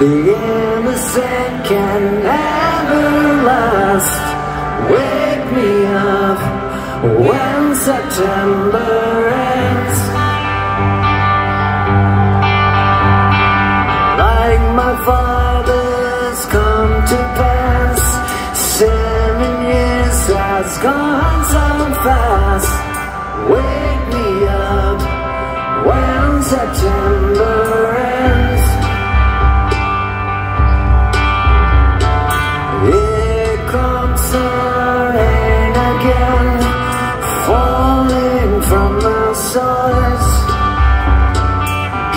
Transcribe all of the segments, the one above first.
The innocent can never last. Wake me up when September ends. Like my father's come to pass Seven years has gone so fast. Wake me up when September ends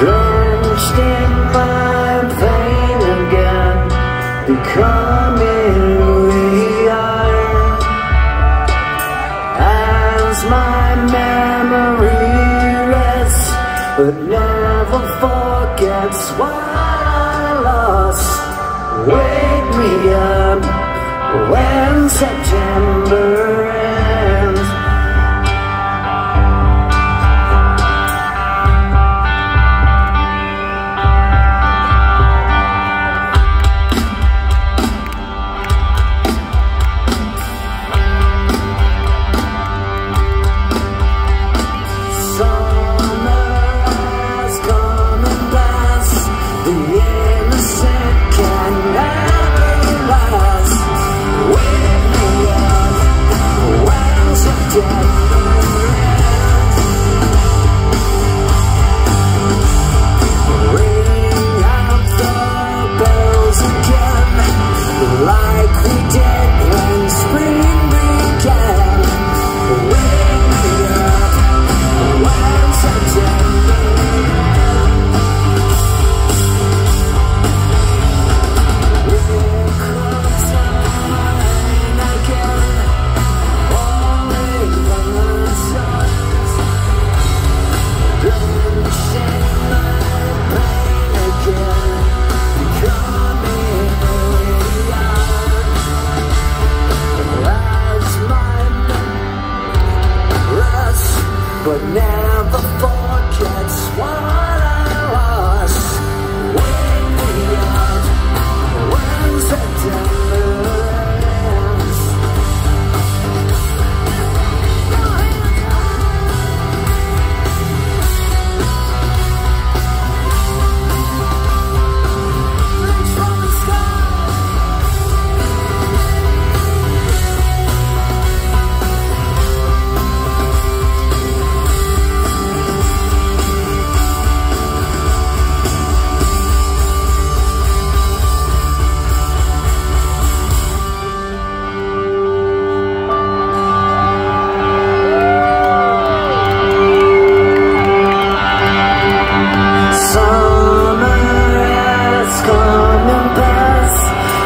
Drenched in my pain again. Becoming who we are. As my memory rests But never forgets what I lost. Wake me up when September never forgets what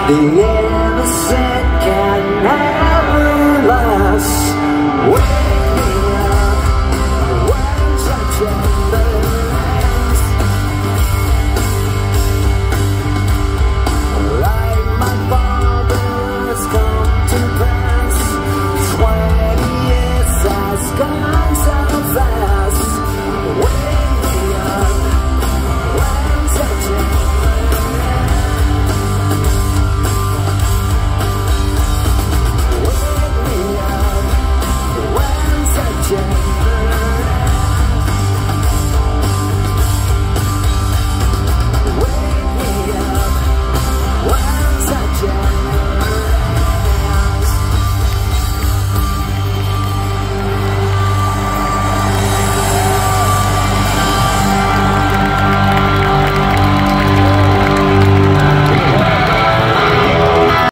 The innocent can never last.